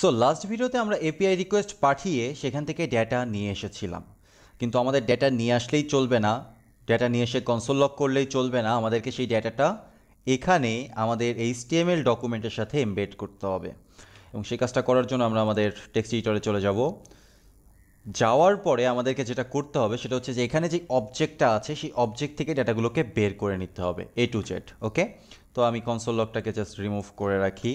So last ভিডিওতে আমরা API request পাঠিয়ে সেখান থেকে ডেটা নিয়ে এসেছিলাম। কিন্তু আমাদের ডেটা নিয়ে আসলেই চলবে না। ডেটা নিয়ে এসে কনসোল লক করলেই চলবে না। আমাদেরকে সেই ডেটাটা এখানে আমাদের এইচটিএমএল ডকুমেন্টের সাথে এমবেড করতে হবে। এবং সেই কাজটা করার জন্য আমরা আমাদের টেক্সট এডিটরে চলে যাব। যাওয়ার পরে আমাদেরকে যেটা করতে হবে সেটা হচ্ছে যে এখানে যে অবজেক্টটা আছে, সেই অবজেক্ট থেকে ডেটাগুলোকে বের করে নিতে হবে এ টু জেড ওকে তো আমি কনসোল লকটাকে জাস্ট রিমুভ করে রাখি।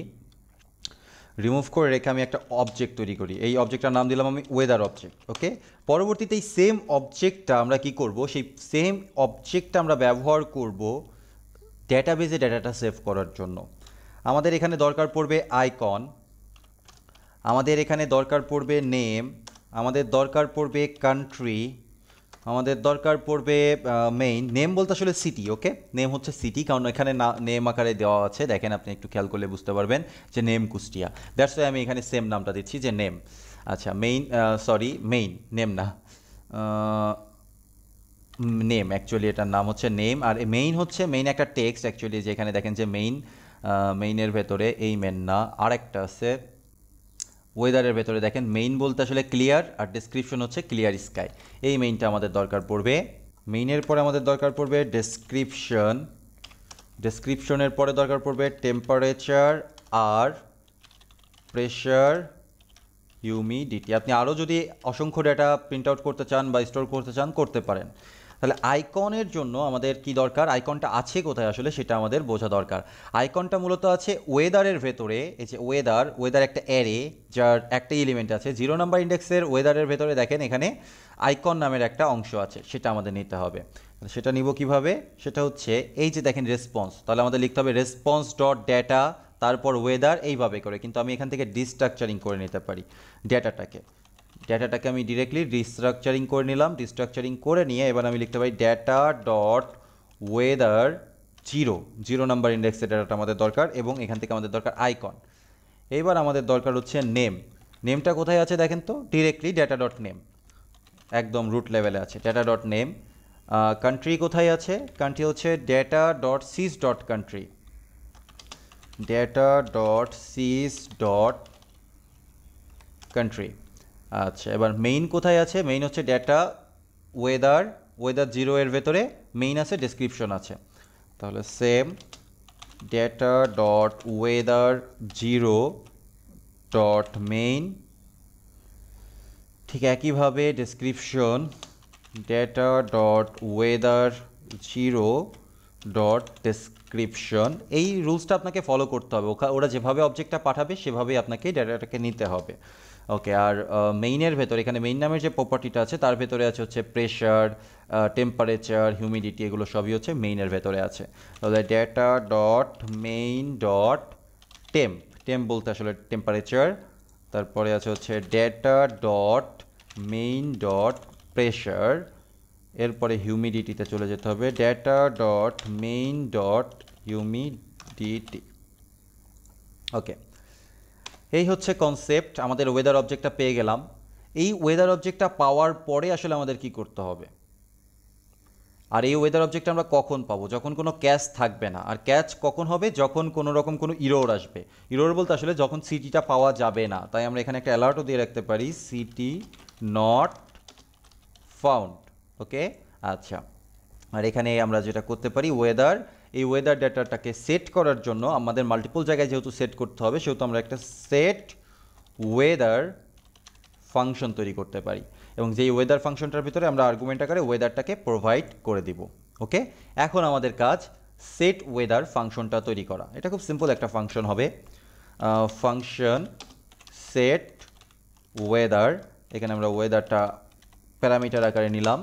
রিমুভ করে রেখে আমি একটা অবজেক্ট তৈরি করি। এই অবজেক্টটার নাম দিলাম আমি ওয়েদার অবজেক্ট ওকে পরবর্তীতে এই সেম অবজেক্টটা আমরা কি করব? সেই সেম অবজেক্টটা আমরা ব্যবহার করব ডেটাবেজে ডেটাটা সেভ করার জন্য। আমাদের এখানে দরকার পড়বে আইকন আমাদের এখানে দরকার পড়বে নেম আমাদের দরকার পড়বে কান্ট্রি আমাদের দরকার পড়বে মেইন নেম বলতে আসলে সিটি ওকে নেম হচ্ছে সিটি কারণ এখানে না নেম আকারে দেওয়া আছে। দেখেন আপনি একটু খেয়াল করলে বুঝতে পারবেন যে নেম কুষ্টিয়া। দ্যাটস ওয়াই আমি এখানে সেম নামটা দিচ্ছি যে নেম আচ্ছা মেইন সরি মেইন নেম না। নেম অ্যাকচুয়ালি এটার নাম হচ্ছে নেম আর মেইন হচ্ছে মেইন একটা টেক্সট অ্যাকচুয়ালি যেখানে দেখেন যে মেইন মেইনের ভেতরে এই মেন না। আরেকটা আছে ওয়েদারের ভেতরে দেখেন মেইন বলতে আসলে ক্লিয়ার আর ডেসক্রিপশন হচ্ছে ক্লিয়ার স্কাই এই মেইনটা আমাদের দরকার পড়বে। মেইনের পরে আমাদের দরকার পড়বে ডেসক্রিপশন ডেসক্রিপশনের পরে দরকার পড়বে টেম্পারেচার আর প্রেশার হিউমিডিটি আপনি আরও যদি অসংখ্য ডেটা প্রিন্ট আউট করতে চান বা স্টোর করতে চান, করতে পারেন। তাহলে আইকনের জন্য আমাদের কি দরকার? আইকনটা আছে কোথায় আসলে সেটা আমাদের বোঝা দরকার। আইকনটা মূলত আছে ওয়েদারের ভেতরে, এই যে ওয়েদার ওয়েদার একটা অ্যারে যার একটা এলিমেন্ট আছে। জিরো নাম্বার ইন্ডেক্সের ওয়েদারের ভেতরে দেখেন এখানে আইকন নামের একটা অংশ আছে, সেটা আমাদের নিতে হবে। সেটা নিব কীভাবে? সেটা হচ্ছে, এই যে দেখেন রেসপন্স তাহলে আমাদের লিখতে হবে রেসপন্স ডট ডেটা তারপর ওয়েদার এইভাবে করে। কিন্তু আমি এখান থেকে ডিস্ট্রাকচারিং করে নিতে পারি ডেটাটাকে ডেটাটাকে আমি ডিরেক্টলি রিস্ট্রাকচারিং করে নিলাম। রিস্ট্রাকচারিং করে নিয়ে এবার আমি লিখতে পারি data dot weather zero zero number ইন্ডেক্সের ডেটাটা আমাদের দরকার এবং এখান থেকে আমাদের দরকার আইকন এবার আমাদের দরকার হচ্ছে নেম নেমটা কোথায় আছে দেখেন তো? ডিরেক্টলি ডেটা ডট নেম একদম রুট লেভেলে আছে। ডেটা ডট নেম কান্ট্রি কোথায় আছে? কান্ট্রি হচ্ছে data dot sys dot country data dot sys dot country আচ্ছা এবার মেইন কোথায় আছে? মেইন হচ্ছে ডেটা ওয়েদার ওয়েদার জিরো এর ভেতরে মেইন আছে ডেসক্রিপশন আছে। তাহলে same data dot weather zero dot main ঠিক একইভাবে description data dot weather zero dot description এই রুলসটা আপনাকে ফলো করতে হবে। ওরা যেভাবে অবজেক্টটা পাঠাবে, সেভাবেই আপনাকে ডেটাটাকে নিতে হবে। ওকে, আর মেইনের ভেতরে, এখানে মেইন নামের যে প্রপার্টিটা আছে, তার ভেতরে আছে হচ্ছে প্রেশার টেম্পারেচার হিউমিডিটি এগুলো সবই হচ্ছে মেইনের ভেতরে আছে। তাহলে data dot main dot temp temp বলতে আসলে টেম্পারেচার তারপরে আছে হচ্ছে data dot main dot pressure এরপরে হিউমিডিটিতে চলে যেতে হবে। Data dot main dot humidity okay এই হচ্ছে কনসেপ্ট আমাদের ওয়েদার অবজেক্টটা পেয়ে গেলাম। এই ওয়েদার অবজেক্টটা পাওয়ার পরে আসলে আমাদের কি করতে হবে? আর এই ওয়েদার অবজেক্ট আমরা কখন পাবো? যখন কোনো ক্যাচ থাকবে না। আর ক্যাচ কখন হবে? যখন কোনো রকম কোনো ইরোর আসবে। ইরোর বলতে আসলে যখন সিটিটা পাওয়া যাবে না, তাই আমরা এখানে একটা অ্যালার্টও দিয়ে রাখতে পারি সিটি নট ফাউন্ড ওকে? আচ্ছা। আর এখানে আমরা যেটা করতে পারি ওয়েদার এই ওয়েদার ডেটাটাকে সেট করার জন্য আমাদের মাল্টিপল জায়গায় যেহেতু সেট করতে হবে, সেহেতু আমরা একটা সেট ওয়েদার ফাংশন তৈরি করতে পারি। এবং যেই ওয়েদার ফাংশনটার ভিতরে আমরা আর্গুমেন্ট আকারে ওয়েদারটাকে প্রোভাইড করে দিব, ওকে? এখন আমাদের কাজ সেট ওয়েদার ফাংশনটা তৈরি করা। এটা খুব সিম্পল একটা ফাংশন হবে। ফাংশন সেট ওয়েদার এখানে আমরা ওয়েদারটা প্যারামিটার আকারে নিলাম।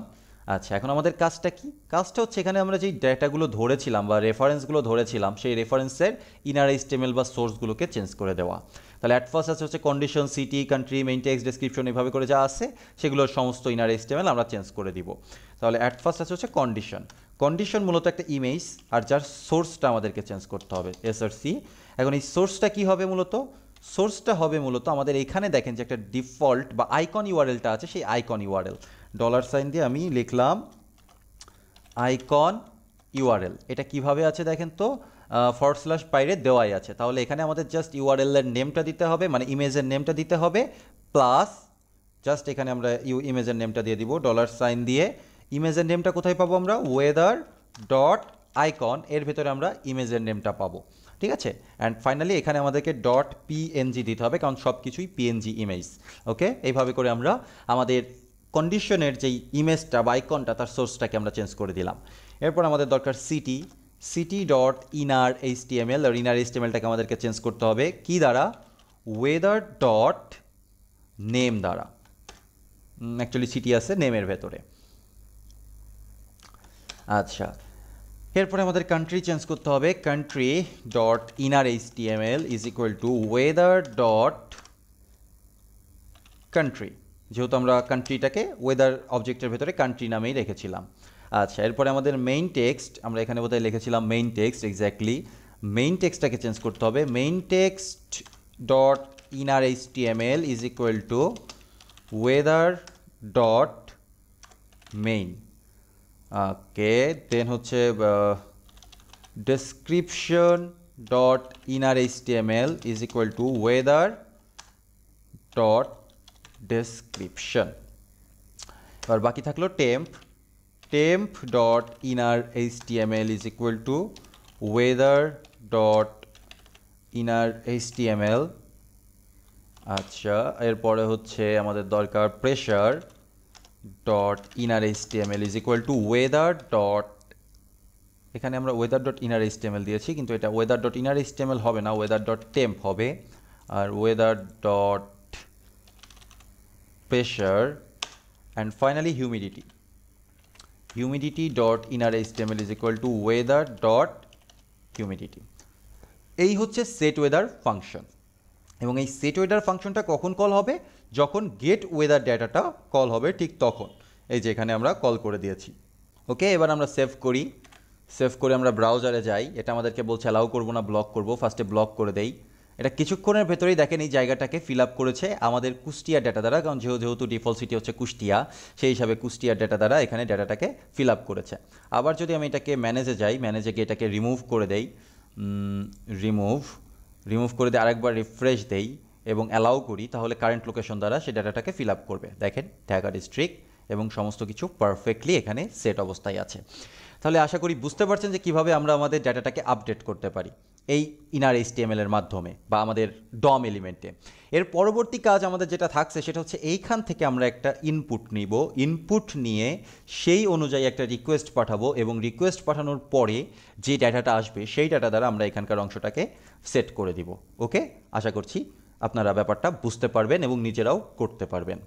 আচ্ছা এখন আমাদের কাজটা কি? কাজটা হচ্ছে এখানে আমরা যেই ডেটাগুলো ধরেছিলাম বা রেফারেন্সগুলো ধরেছিলাম, সেই রেফারেন্সের ইনার এইচটিএমএল বা সোর্সগুলোকে চেঞ্জ করে দেওয়া। তাহলে অ্যাট ফার্স্ট আছে হচ্ছে condition city country main text description এভাবে করে যা আছে, সেগুলোর সমস্ত ইনার এইচটিএমএল আমরা চেঞ্জ করে দিব। তাহলে অ্যাট ফার্স্ট আছে হচ্ছে কন্ডিশন কন্ডিশন মূলত একটা ইমেজ আর যার সোর্সটা আমাদেরকে চেঞ্জ করতে হবে এসআরসি এখন এই সোর্সটা কি হবে মূলত? সোর্সটা হবে মূলত আমাদের এখানে দেখেন যে একটা ডিফল্ট বা আইকন ইউআরএলটা আছে, সেই আইকন ইউআরএল ডলার সাইন দিয়ে আমি লিখলাম আইকন ইউআরএল এটা কীভাবে আছে দেখেন তো? ফর স্ল্যাশ বাইরে দেওয়াই আছে। তাহলে এখানে আমাদের জাস্ট ইউআরএল এর নেমটা দিতে হবে মানে ইমেজের নেমটা দিতে হবে প্লাস জাস্ট এখানে আমরা ইউ ইমেজের নেমটা দিয়ে দিব ডলার সাইন দিয়ে। ইমেজের নেমটা কোথায় পাবো আমরা? ওয়েদার ডট আইকন এর ভেতরে আমরা ইমেজের নেমটা পাবো। ঠিক আছে? অ্যান্ড ফাইনালি এখানে আমাদেরকে ডট পিএনজি দিতে হবে, কারণ সব কিছুই পিএনজি ইমেজ ওকে এইভাবে করে আমরা আমাদের কন্ডিশনের যেই ইমেজটা বা আইকনটা তার সোর্সটাকে আমরা চেঞ্জ করে দিলাম। এরপর আমাদের দরকার city city dot inner HTML আর ইনার এইচ টিএমএলটাকে আমাদেরকে চেঞ্জ করতে হবে। কি দ্বারা? ওয়েদার ডট নেম দ্বারা। অ্যাকচুয়ালি সিটি আছে নেমের ভেতরে। আচ্ছা এরপরে আমাদের কান্ট্রি চেঞ্জ করতে হবে। Country dot inner HTML is equal to weather dot country যেহেতু আমরা কান্ট্রিটাকে ওয়েদার অবজেক্টের ভেতরে কান্ট্রি নামেই রেখেছিলাম। আচ্ছা এরপরে আমাদের মেইন টেক্সট আমরা এখানে বোধহয় লিখেছিলাম মেইন টেক্সট এক্স্যাক্টলি মেইন টেক্সটটাকে চেঞ্জ করতে হবে। Main text dot inner HTML is equal to weather dot main okay then হচ্ছে description dot inner HTML is equal to weather dot description এবার বাকি থাকল temp temp dot inner HTML is equal to weather dot inner HTML আচ্ছা এরপরে হচ্ছে আমাদের দরকার pressure dot inner HTML is equal to weather dot এখানে আমরা weather dot inner HTML দিয়েছি, কিন্তু এটা weather dot inner HTML হবে না ওয়েদার ডট টেম্প হবে। আর weather dot pressure and finally humidity. Humidity dot inner html is equal to weather dot humidity. এই হচ্ছে সেট ওয়েদার ফাংশন এবং এই সেট ওয়েদার ফাংশনটা কখন কল হবে? যখন গেট ওয়েদার ডেটাটা কল হবে ঠিক তখন। এই যে এখানে আমরা কল করে দিয়েছি। ওকে এবার আমরা সেভ করি। সেভ করে আমরা ব্রাউজারে যাই। এটা আমাদেরকে বলছে অ্যালাউ করব না ব্লক করব। ফার্স্টে ব্লক করে দেই। এটা কিছুক্ষণের ভেতরেই দেখেন এই জায়গাটাকে ফিল আপ করেছে আমাদের কুষ্টিয়া ডেটা দ্বারা, কারণ যেহেতু ডিফল্ট সিটি হচ্ছে কুষ্টিয়া, সেই হিসাবে কুষ্টিয়া ডেটা দ্বারা এখানে ডেটাটাকে ফিল আপ করেছে। আবার যদি আমি এটাকে ম্যানেজে যাই ম্যানেজে গিয়ে এটাকে রিমুভ করে দেই রিমুভ রিমুভ করে দিয়ে আরেকবার রিফ্রেশ দেই এবং অ্যালাউ করি, তাহলে কারেন্ট লোকেশন দ্বারা সেই ডাটাটাকে ফিল আপ করবে। দেখেন ঢাকা ডিস্ট্রিক্ট এবং সমস্ত কিছু পারফেক্টলি এখানে সেট অবস্থায় আছে। তাহলে আশা করি বুঝতে পারছেন যে কীভাবে আমরা আমাদের ডাটাটাকে আপডেট করতে পারি। এই ইনার এইচটিএমএল এর মাধ্যমে বা আমাদের ডম এলিমেন্টে এর পরবর্তী কাজ আমাদের যেটা থাকছে সেটা হচ্ছে এইখান থেকে আমরা একটা ইনপুট নিব। ইনপুট নিয়ে সেই অনুযায়ী একটা রিকোয়েস্ট পাঠাবো এবং রিকোয়েস্ট পাঠানোর পরে যে ডাটাটা আসবে সেই ডাটা দ্বারা আমরা এখানকার অংশটাকে সেট করে দিব। ওকে আশা করছি আপনারা ব্যাপারটা বুঝতে পারবেন এবং নিজেরাও করতে পারবেন।